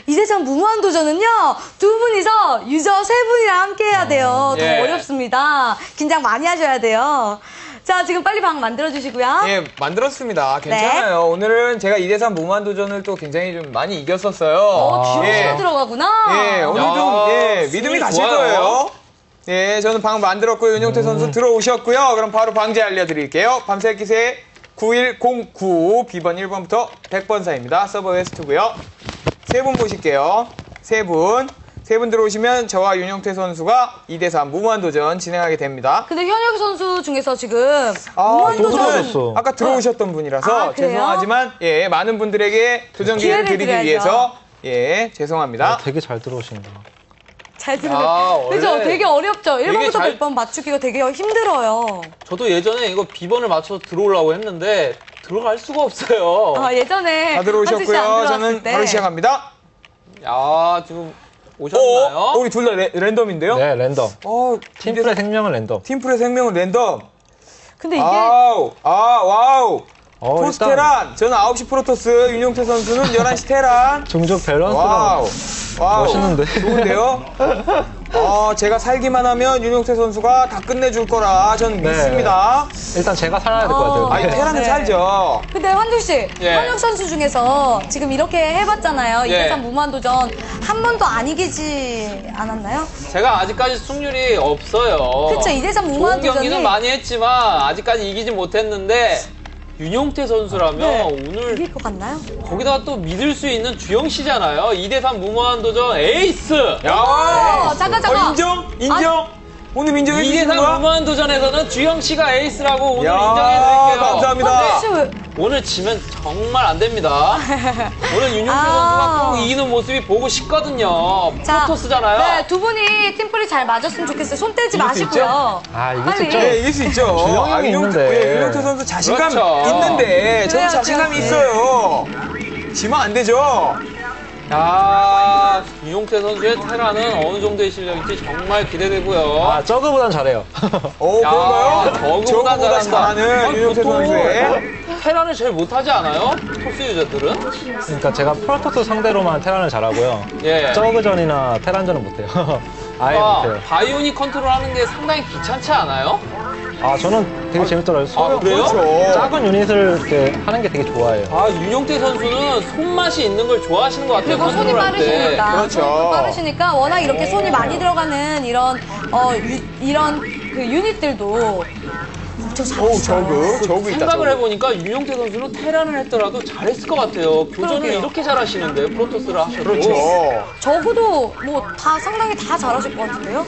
2대3 무모한 도전은요, 두 분이서 유저 세 분이랑 함께 해야 돼요. 더 예. 어렵습니다. 긴장 많이 하셔야 돼요. 자, 지금 빨리 방 만들어주시고요. 예, 만들었습니다. 괜찮아요. 네. 오늘은 제가 2대3 무만도전을 또 굉장히 좀 많이 이겼었어요. 어, 뒤로 예. 들어가구나. 예, 오늘 야, 좀, 예, 믿음이 가실 좋아요. 거예요. 예, 저는 방 만들었고요. 윤용태 음. 선수 들어오셨고요. 그럼 바로 방제 알려드릴게요. 밤새 기세 9109, B번 1번부터 100번 사이입니다. 서버 웨스트고요. 세 분 보실게요. 세 분. 세 분 들어오시면 저와 윤용태 선수가 2대3 무한도전 진행하게 됩니다. 근데 현역 선수 중에서 지금 아, 무한 또 도전 들어오셨어. 아까 들어오셨던 분이라서 아? 죄송하지만 예 많은 분들에게 도전 기회를 드리기 드려야죠. 위해서 예 죄송합니다. 아, 되게 잘 들어오신다. 잘 들어요. 아, 그죠? 되게 어렵죠? 1번부터 잘- 100번 맞추기가 되게 힘들어요. 저도 예전에 이거 비번을 맞춰서 들어오려고 했는데 들어갈 수가 없어요. 아, 예전에 다 들어오셨고요. 저는 때. 바로 시작합니다. 야, 지금 오셨나요? 어, 우리 둘 다 랜덤인데요? 네, 랜덤. 어, 팀플의 생명은 랜덤. 팀플의 생명은 랜덤. 근데 이게 아우, 아, 와우. 어, 토스 일단 테란. 저는 9시 프로토스, 윤용태 선수는 11시 테란. 종족 밸런스가 와우. 와우. 멋있는데. 좋은데요? 어, 제가 살기만 하면 윤용태 선수가 다 끝내줄 거라 저는 네. 믿습니다. 일단 제가 살아야 될 것 같아요. 어. 아니, 테란은 네. 살죠. 근데 환주 씨, 예. 현역 선수 중에서 지금 이렇게 해봤잖아요. 예. 2대3 무한도전 한 번도 안 이기지 않았나요? 제가 아직까지 승률이 없어요. 그쵸, 2대3 좋은 무한도전이 경기는 많이 했지만 아직까지 이기지 못했는데 윤용태 선수라면 네. 오늘 이길 것 같나요? 거기다가 또 믿을 수 있는 주영 씨잖아요. 2대3 무모한 도전 에이스! 야! 어, 잠깐, 잠깐. 어, 인정? 인정? 오늘 인정해 주시는 2대3 거야? 무모한도전에서는 주영 씨가 에이스라고 오늘 야, 인정해 드릴게요. 감사합니다. 왜, 오늘 지면 정말 안 됩니다. 오늘 윤용태 아. 선수가 꼭 이기는 모습이 보고 싶거든요. 프로토스잖아요. 네, 두 분이 팀플이 잘 맞았으면 좋겠어요. 손 떼지 이길 수 마시고요. 아, 이길 수 빨리. 있죠. 네, 이길 수 있죠. 준영이 형이 윤용태- 있는데. 예, 윤용태 선수 자신감 그렇죠. 있는데, 저도 그래요, 자신감이 그래요. 있어요. 지면 안 되죠. 야, 윤용태 선수의 테란은 어느 정도의 실력인지 정말 기대되고요. 아, 저그보단 잘해요. 오, 야, 그런가요? 저그보다 잘한다. 잘하는 아니, 윤용태 보통 선수의. 테란을 제일 못하지 않아요? 토스 유저들은? 그러니까 제가 프로토스 상대로만 테란을 잘하고요. 예. 저그전이나 테란전은 못해요. 아예 아, 못해요. bionic 컨트롤 하는 게 상당히 귀찮지 않아요? 아, 저는 되게 재밌더라고요. 소형- 아, 그래요? 그렇죠. 작은 유닛을 이렇게 하는 게 되게 좋아해요. 아, 윤용태 선수는 손맛이 있는 걸 좋아하시는 것 같아요. 그리고 손이 컨트롤 할 때. 빠르시니까. 그렇죠. 손이 빠르시니까 워낙 이렇게 손이 많이 들어가는 이런, 어, 유- 이런 그 유닛들도 저 오, 저그, 저그 있다. 생각을 저그. 해보니까 윤용태 선수는 테란을 했더라도 잘했을 것 같아요. 교전을 그러게요. 이렇게 잘하시는데 프로토스를 하셔도 그렇죠. 적어도 뭐 다 상당히 다 잘하실 것 같은데요?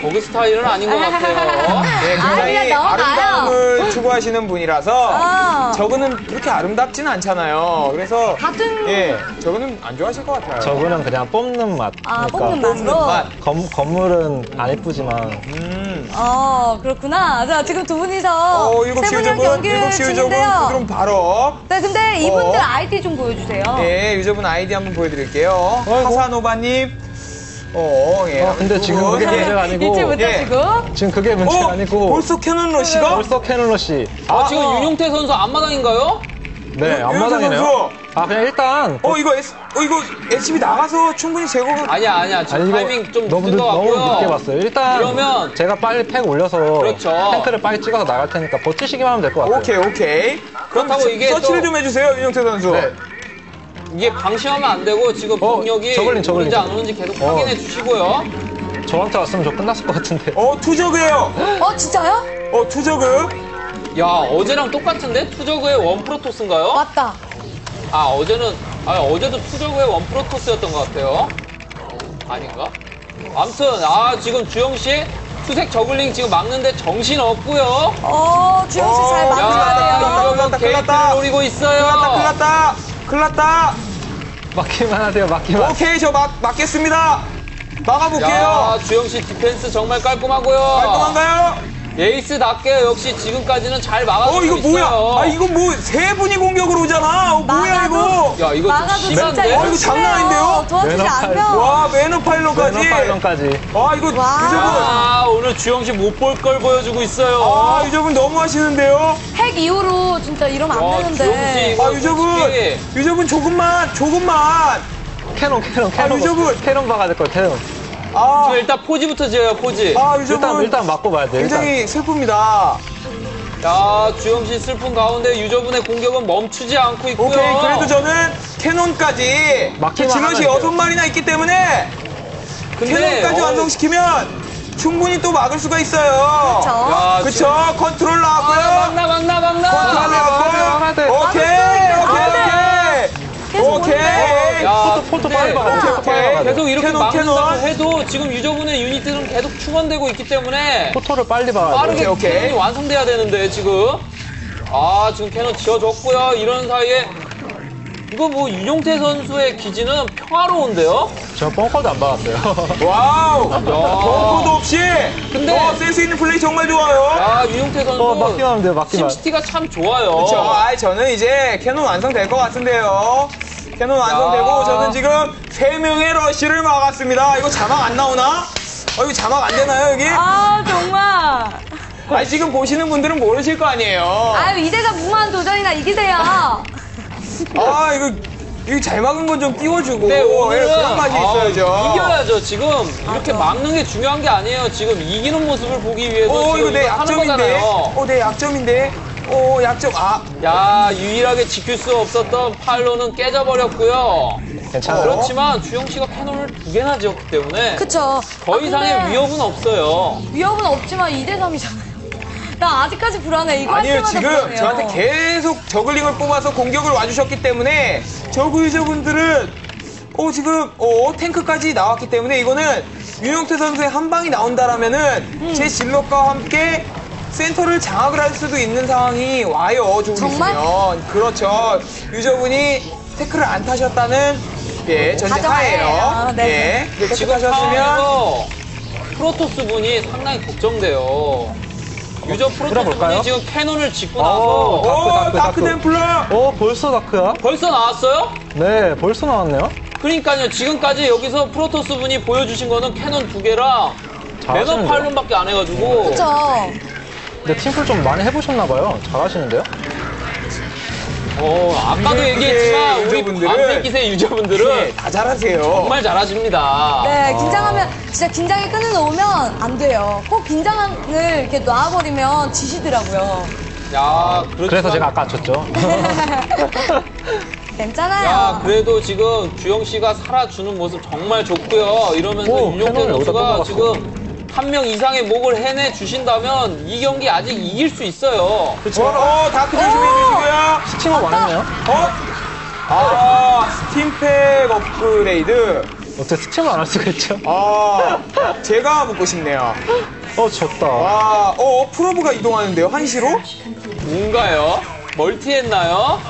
저그 스타일은 아닌 것 같아요. 네, 굉장히 아니야, 넘어가요. 아름다움을 추구하시는 분이라서 아. 저그는 그렇게 아름답지는 않잖아요. 그래서 같은 예, 저그는 안 좋아하실 것 같아요. 저그는 그냥 뽑는 맛. 아, 그러니까 뽑는 맛으로. 맛. 건, 건물은 안 예쁘지만 음. 어, 그렇구나. 자, 지금 두 분이서 어, 일곱 세시 분이랑 유저분, 경기를 일곱 시 유저분, 치는데요. 그럼 바로. 네, 근데 이분들 어. 아이디 좀 보여주세요. 예, 유저분 아이디 한번 보여드릴게요. 하사노바님. 어, 예. 어, 근데 지금 그게 예. 문제가 아니고 잊지 못하시고. 지금 그게 문제가 어, 아니고 벌써 cannon rush가? 벌써 캐널러 씨. 아, 지금 아. 윤용태 선수 앞마당인가요? 네, 윤- 윤영태 앞마당이네요. 선수. 아, 그냥 일단. 어 이거 S, 어 이거 SB 나가서 충분히 제거가 아니야 아니야 지금 아니, 이거 타이밍 좀 너무, 늦은 늦, 것 같고요. 너무 늦게 봤어요. 일단. 그러면- 제가 빨리 팩 올려서. 그렇죠. 탱크를 빨리 찍어서 나갈 테니까 버티시기만 하면 될 것 같아요. 오케이 오케이. 그럼 그렇다고 이게 서치를 또- 좀 해주세요 윤영태 선수. 네. 이게 방심하면 안 되고 지금 어, 병력이 저글링, 저글링, 오는지 안 저글링. 오는지 계속 어. 확인해 주시고요. 저한테 왔으면 저 끝났을 것 같은데. 어 two Zerg예요. 어, 진짜요? 어 two Zerg. 야 어제랑 똑같은데 two Zerg에 one Protoss인가요? 맞다. 아 어제는 아 어제도 two Zerg에 one Protoss였던 것 같아요. 아닌가? 아무튼 아 지금 주영 씨 수색 zergling 지금 막는데 정신 없고요. 어, 주영 씨잘 어, 막으셔야 야, 돼요. 이거- 이거는 큰일 났다. 게이트를 노리고 있어요. 큰일 났다. 큰일 났다. 막기만 하세요, 막기만. 오케이 저 막, 막겠습니다. 막아볼게요. 야 주영 씨 defense 정말 깔끔하고요. 깔끔한가요? 에이스답게 역시 지금까지는 잘 막아주고 어 이거 뭐야? 있어요. 아 이거 뭐 세 분이 공격으로 오잖아. 어, 뭐야 막아도- 이거? 야 이거 막아도 진짜 심한데? 어, 이거 장난 아닌데요? 도와주지 매너 않으면. 와 매너 pylon까지. 매너 pylon까지. 와 이거 와. 유저분. 아 오늘 주영 씨 못 볼 걸 보여주고 있어요. 아 유저분 너무 하시는데요. 핵 이후로 진짜 이러면 안 와, 되는데. 주영 씨. 아 유저분 솔직히. 유저분 조금만 조금만. cannon, cannon, cannon. 유저분. cannon 박아야 될 걸, cannon. 아, 지금 일단 forge부터 지어요 forge. 아 일단, 유저분 일단 맞고 봐야 돼. 일단. 굉장히 슬픕니다. 야 주영 씨 슬픈 가운데 유저분의 공격은 멈추지 않고 있고요. 오케이 그래도 저는 cannon까지 zealot이 하면 여섯 돼요. 마리나 있기 때문에 근데 cannon까지 어, 완성시키면 충분히 또 막을 수가 있어요. 그쵸? 야, 그쵸? cannon, cannon. 해도 지금 유저분의 유닛들은 계속 충원되고 있기 때문에 photo를 빨리 돼. 빠르게 오케이, 오케이. cannon이 완성돼야 되는데 지금 아 지금 cannon 지어줬고요. 이런 사이에 이거 뭐 윤용태 선수의 기지는 평화로운데요? 저 벙커도 안 박았어요. 와우. 벙커도 없이. 근데- 어, 센스 있는 플레이 정말 좋아요. 아 윤용태 선수 어, 막기만 하면 돼요, 막기만. 심시티가 참 좋아요. 그쵸. 아, 저는 이제 cannon 완성될 것 같은데요. 캐논 완성되고 야. 저는 지금 세 명의 러쉬를 막았습니다. 이거 자막 안 나오나? 어, 이거 자막 안 되나요, 여기? 아, 정말. 아니, 지금 보시는 분들은 모르실 거 아니에요. 아유, 이대사 무한 도전이나 이기세요. 아, 이거, 이거 잘 막은 건 좀 띄워주고. 근데 예, 오늘은 그런 맛이 아, 있어야죠. 이겨야죠. 지금 이렇게 막는 게 중요한 게 아니에요. 지금 이기는 모습을 보기 위해서 오, 지금 이거 내 이거 하는 약점인데. 거잖아요. 오, 내 약점인데. 오, 약점. 아, 야 유일하게 지킬 수 없었던 팔로는 깨져버렸고요. 괜찮아요. 그렇지만 주영 씨가 캐논을 두 개나 지었기 때문에 그쵸. 더 아, 이상의 근데 위협은 없어요. 위협은 없지만 2대3이잖아요. 나 아직까지 불안해. 이거 할 아니에요. 때마다 지금 불안해요. 저한테 계속 저글링을 뽑아서 공격을 와주셨기 때문에 저그 유저분들은 어, 지금 어, 탱크까지 나왔기 때문에 이거는 윤용태 선수의 한 방이 나온다라면은 음. 제 질럿과 함께 센터를 장악을 할 수도 있는 상황이 와요. 조금 정말? 있으면 그렇죠. 유저분이 태클을 안 타셨다는 예 전제 가정하에요. 하에요. 네. 예 근데 지금 상황에서 프로토스 분이 상당히 걱정돼요. 유저 프로토스 들어볼까요? 분이 지금 cannon을 짓고 어, 나서 오 dark, dark, dark dark. templar 어, 벌써 dark야? 벌써 나왔어요? 네, 벌써 나왔네요. 그러니까요. 지금까지 여기서 프로토스 분이 보여주신 거는 cannon 두 개랑 매너 잘하시는데요? 팔론밖에 안 해가지고 그쵸. 근데 팀플 좀 많이 해보셨나봐요. 잘하시는데요? 어, 아까도 얘기했지만 우리 유저분들은- 밤새기세 유저분들은 예, 다 잘하세요. 정말 잘하십니다. 네, 긴장하면, 진짜 긴장이 끊어놓으면 안 돼요. 꼭 긴장을 이렇게 놔버리면 지시더라고요. 야, 그렇지만, 그래서 제가 아까 졌죠. 괜찮아요. 야, 그래도 지금 주영 씨가 살아주는 모습 정말 좋고요. 이러면서 오, 윤용태 캐논을 여기다 선수가 뽑아놨어. 지금 한 명 이상의 목을 해내 주신다면 이 경기 아직 이길 수 있어요. 그렇죠. 어, dark 조심해 주시고요. stim업 많았네요. 어? 아, stimpack 업그레이드. 어떻게 stim을 안할 수가 있죠? 아, 제가 묻고 싶네요. 어, 졌다. 아, 어, probe가 이동하는데요, 한시로? 뭔가요? 멀티했나요?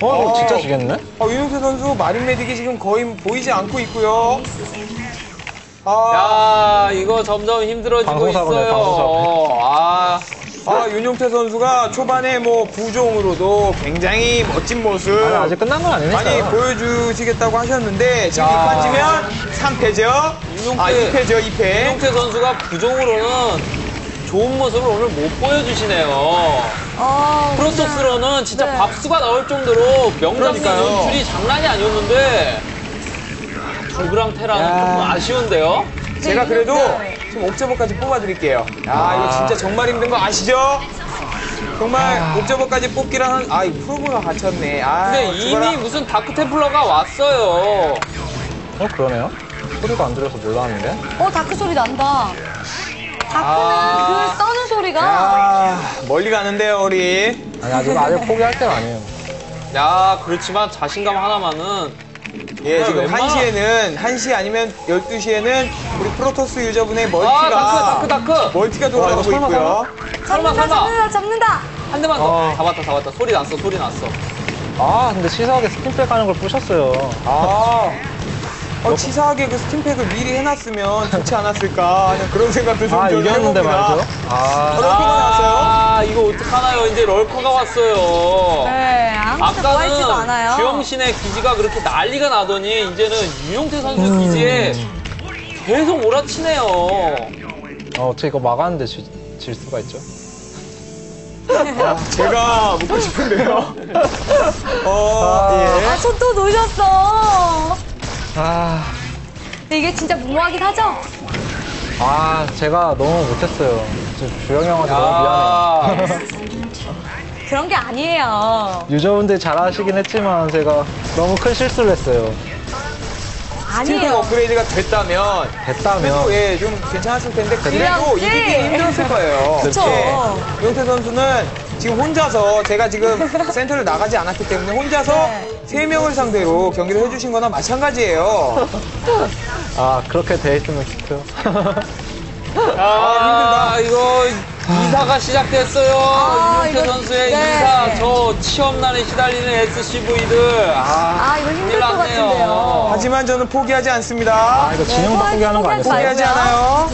어, 어. 진짜 지겠네? 아, 윤용태 선수 marine medic이 지금 거의 보이지 않고 있고요. 아, 야, 이거 점점 힘들어지고 방송사고네, 있어요. 방송사고. 아, 아, 윤용태 선수가 초반에 뭐 부종으로도 굉장히 멋진 모습. 아니, 아직 끝난 건 아니니까. 많이 보여주시겠다고 하셨는데, 지금 야. 판지면 3패죠? 윤용태- 아, 2패죠, 2패. 윤용태 선수가 부종으로는 좋은 모습을 오늘 못 보여주시네요. 어, 프로토스로는 진짜 네. 박수가 나올 정도로 명장면. 연출이 장난이 아니었는데 두그랑 테라는 야. 조금 아쉬운데요. 제가 그래도 네. 지금 observer까지 뽑아드릴게요. 아, 이거 진짜 정말 힘든 거 아시죠? 정말 observer까지 뽑기랑 한, 아, 이거 probe가 갇혔네. 아, 근데 어쩌거라. 이미 무슨 dark templar가 왔어요. 어, 그러네요. 소리가 안 들려서 몰랐는데. 어, dark 소리 난다. dark는 아. 그 써는 소리가. 아, 멀리 가는데요, 우리. 아니, 아직, 아직 포기할 때가 아니에요. 야, 그렇지만 자신감 하나만은 예, 아, 지금 웬만하- 1시에는, 1시 아니면 12시에는 우리 프로토스 유저분의 멀티가. 아, dark, dark, dark. 멀티가 와, 돌아가고 이거 설마, 있고요. 설마, 잡는다, 설마. 잡는다, 잡는다. 한 대만 더. 어. 잡았다, 잡았다. 소리 났어, 소리 났어. 아, 근데 치사하게 stimpack 하는 걸 부셨어요. 아. 어, 치사하게 그 stimpack을 미리 해놨으면 좋지 않았을까 하는 그런 생각도 좀 아, 저는 이겼는데 해봅니다. 말이죠. 아, lurker가 나왔어요? 아, 이거 어떡하나요? 이제 lurker가 왔어요. 네, 아무튼 좋아하지도 아까는 않아요. 주영 씨의 기지가 그렇게 난리가 나더니 이제는 유용태 선수 기지에 계속 몰아치네요. 어, 어떻게 이거 막았는데 지- 질 수가 있죠? 제가 묻고 싶은데요. 어, 예. 아, 손 또 놓으셨어. 아, 근데 이게 진짜 무모하긴 하죠? 아, 제가 너무 못했어요. 주영이 형한테 너무 미안해요. 야, 그런 게 아니에요. 유저분들 잘하시긴 했지만 제가 너무 큰 실수를 했어요. 아니에요. 업그레이드가 됐다면 됐다면 그래도 예, 좀 괜찮았을 텐데 그래도. 이기기 힘들었을 거예요. 그쵸. 예. 용태 선수는 지금 혼자서 제가 지금 센터를 나가지 않았기 때문에 혼자서 네. 세 명을 상대로 경기를 해주신 거나 마찬가지예요. 아 그렇게 돼 있으면 좋죠. 아, 이거 이사가 시작됐어요. 아, 유용태 이거- 선수의 네. 이사. 저 치험난에 시달리는 SCV들. 아, 아, 이거 힘들 큰일 것 났네요. 같은데요. 하지만 저는 포기하지 않습니다. 아 이거 진영 바꾸기 하는 거 아니었어요? 포기하지 말고요. 않아요.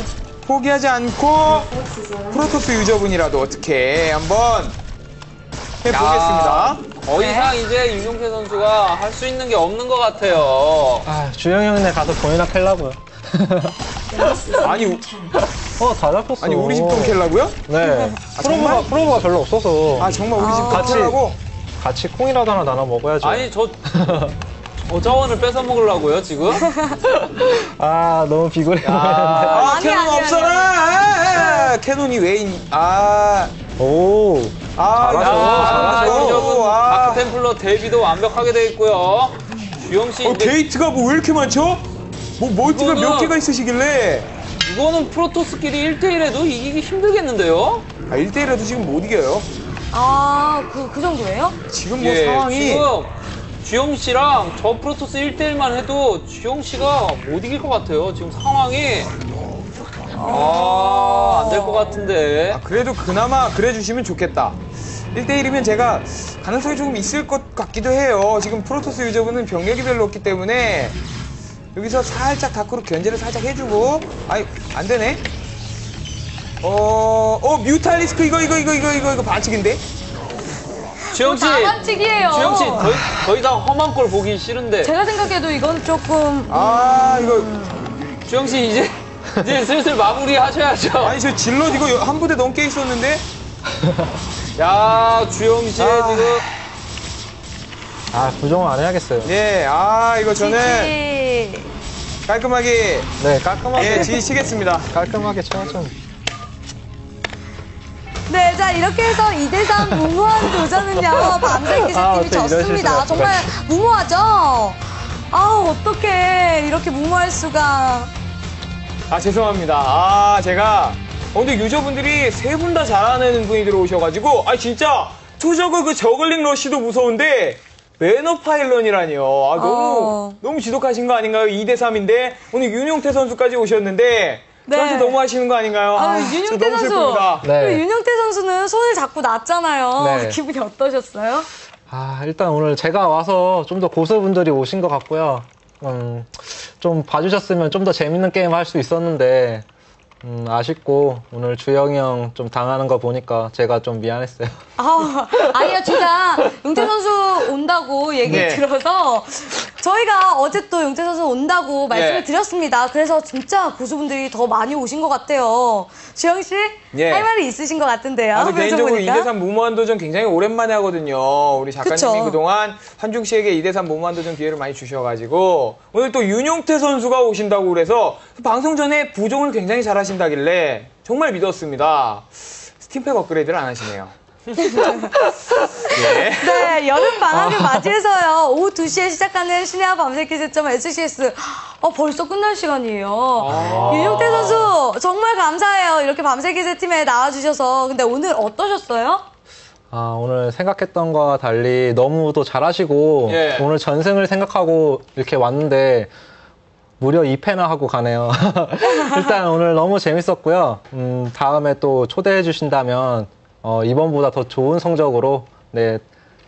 포기하지 않고 프로토스 유저분이라도 어떻게 한번 해보겠습니다. 더 네. 이상 이제 윤용태 선수가 할 수 있는 게 없는 것 같아요. 아 주영이 형네 가서 돈이나 팰라고요. 아니, 우- 어 다 잡혔어. 아니 우리 집돈 캘라고요? 네. probe가 정말? probe가 별로 없어서 아 정말 우리 집돈 같이- 캘라고? 같이 콩이라도 하나 나눠 먹어야죠. 아니, 저, 저 자원을 뺏어 먹으려고요, 지금? 아 너무 비굴해 보이는데. 아, 아니, cannon 아니, 없어라! 아, 아, cannon이 왜 있니? 아, 오. 아, 잘하죠. 이거 잘하죠. 아, dark templar 대비도 완벽하게 돼 있고요. 주영 씨, 어, 이제 게이트가 뭐 왜 이렇게 많죠? 뭐 멀티가 이거는- 몇 개가 있으시길래? 이거는 프로토스끼리 1대1에도 이기기 힘들겠는데요? 아, 1대1에도 지금 못 이겨요. 아, 그, 그 정도예요? 지금 뭐 예, 상황이. 지금 주영 씨랑 저 프로토스 1대1만 해도 주영 씨가 못 이길 것 같아요. 지금 상황이. 아, 안 될 것 같은데. 아, 그래도 그나마 그래 주시면 좋겠다. 1대1이면 제가 가능성이 조금 있을 것 같기도 해요. 지금 프로토스 유저분은 병력이 별로 없기 때문에 여기서 살짝 다크로 견제를 살짝 해주고 아이 안 되네. 어, 어 뮤탈리스크 이거 이거 이거 이거 이거 이거 반칙인데? 주영 씨, 다반칙이에요. 주영 씨, 더, 더 이상 험한 걸 보기 싫은데. 제가 생각해도 이건 조금. 아 이거 주영 씨 이제 이제 슬슬 마무리 하셔야죠. 아니 저 질럿 이거 한 부대 넘게 있었는데 야, 주영 씨의 아. 지금 아 부정을 안 해야겠어요. 예아 이거 저는 지지. 깔끔하게 네 깔끔하게 예 지치겠습니다. 깔끔하게 쳐야죠. 네, 자, 이렇게 해서 2대3 무모한 도전은요, 밤새 기세팀이 아, 어떻게 이런 졌습니다. 정말 무모하죠? 아, 어떡해. 이렇게 무모할 수가. 아 죄송합니다. 아 제가 어, 근데 유저분들이 세 분 다 잘하는 분이 들어오셔가지고 아 진짜 초저그 그 저글링 러쉬도 무서운데 매너 파일런이라니요. 아 너무 어. 너무 지독하신 거 아닌가요? 2대 3인데 오늘 윤용태 선수까지 오셨는데 네. 저한테 너무 하시는 거 아닌가요? 아, 윤용태 너무 선수. 슬픕니다. 네. 우리 윤영태 선수는 손을 잡고 났잖아요. 네. 기분이 어떠셨어요? 아, 일단 오늘 제가 와서 좀 더 고수분들이 오신 것 같고요. 음, 좀 봐주셨으면 좀 더 재밌는 게임 할 수 있었는데, 음, 아쉽고, 오늘 주영이 형 좀 당하는 거 보니까 제가 좀 미안했어요. 아, 아니요, 진짜 용태 선수 온다고 얘기 네. 들어서 저희가 어제 또 용태 선수 온다고 말씀을 예. 드렸습니다. 그래서 진짜 고수분들이 더 많이 오신 것 같아요. 주영 씨, 예. 할 말이 있으신 것 같은데요. 그래서 개인적으로 보니까. 2대3 무모한 도전 굉장히 오랜만에 하거든요. 우리 작가님이 그쵸. 그동안 환중 씨에게 2대3 무모한 도전 기회를 많이 주셔가지고 오늘 또 윤용태 선수가 오신다고 그래서 방송 전에 부종을 굉장히 잘하 신다길래 정말 믿었습니다. 스팀팩 업그레이드를 안 하시네요. 예. 네, 여름 방학을 맞이해서요. 오후 2시에 시작하는 신의와 밤새 퀴즈점 SCS. 어, 벌써 끝날 시간이에요. 윤용태 선수, 정말 감사해요. 이렇게 밤새 퀴즈 팀에 나와주셔서. 근데 오늘 어떠셨어요? 아, 오늘 생각했던 거와 달리 너무도 잘하시고 예. 오늘 전승을 생각하고 이렇게 왔는데 무려 2패나 하고 가네요. 일단 오늘 너무 재밌었고요. 음, 다음에 또 초대해 주신다면 어, 이번보다 더 좋은 성적으로 네,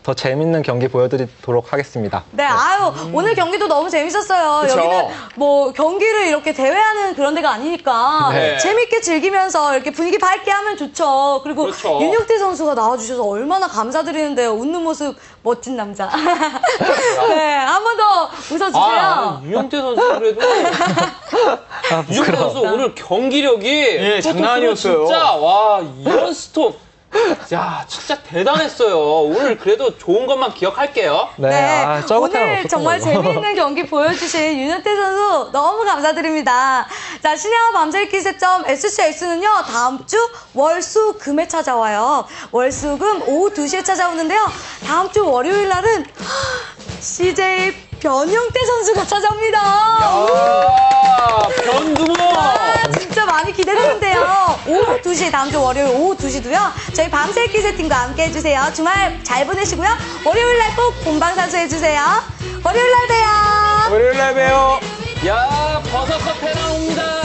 더 재밌는 경기 보여드리도록 하겠습니다. 네, 아유, 오늘 경기도 너무 재밌었어요. 그쵸. 여기는 뭐 경기를 이렇게 대회하는 그런 데가 아니니까 네. 재밌게 즐기면서 이렇게 분위기 밝게 하면 좋죠. 그리고 그렇죠. 윤혁태 선수가 나와주셔서 얼마나 감사드리는데요. 웃는 모습 멋진 남자. 네, 한 번 더 웃어주세요. 아, 윤용태 선수 그래도 윤용태 선수 오늘 경기력이 예, 장난 아니었어요. 진짜 와 이런 스톱 야 진짜 대단했어요. 오늘 그래도 좋은 것만 기억할게요. 네, 네, 아, 오늘 정말 재미있는 경기 보여주신 윤현태 선수 너무 감사드립니다. 자, 신야와 밤새 기세점 SCX는요, 다음 주 월수 금에 찾아와요. 월수금 오후 2시에 찾아오는데요. 다음 주 월요일 날은 CJ 변형태 선수가 찾아옵니다. 아, 변두모. 아, 진짜 많이 기대되는데요. 오후 2시, 다음 주 월요일 오후 2시도요. 저희 밤새 기세팀과 함께 해주세요. 주말 잘 보내시고요. 월요일 날 꼭 본방사수 해주세요. 월요일 날 봬요. 월요일 날 봬요. 야 버섯 커피.